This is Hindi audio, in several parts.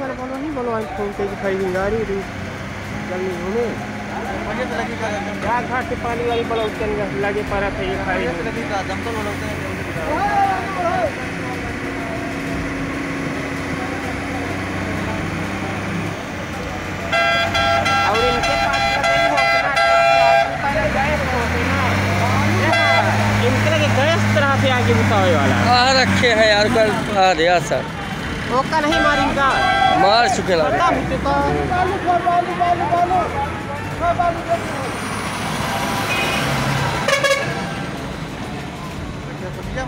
वाला बोलो नहीं बोलो आज फ़ोन पे खरीदी गाड़ी री जल्दी घूमे घाट से पानी वाली उसके अंदर लगे पड़ा था ये दिखाओ। और इनके पास होते ना इनके तरह से आगे बताओ वाला रखे हैं यार कल आ दिया सर ओका नहीं मारेंगा। मार चुके ना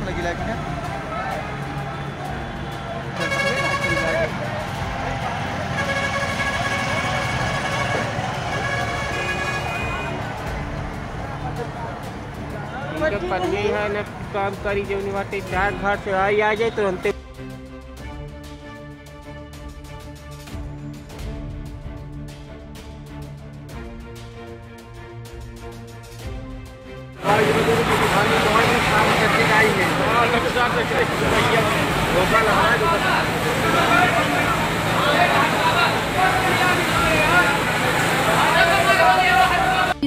लगी में इनके पत्नी है ना काम करी जो नहीं बाटे चार घाट से आई आ जाए तुरंत।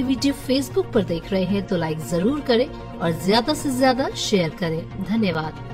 वीडियो फेसबुक पर देख रहे हैं तो लाइक ज़रूर करें और ज़्यादा से ज़्यादा शेयर करें। धन्यवाद।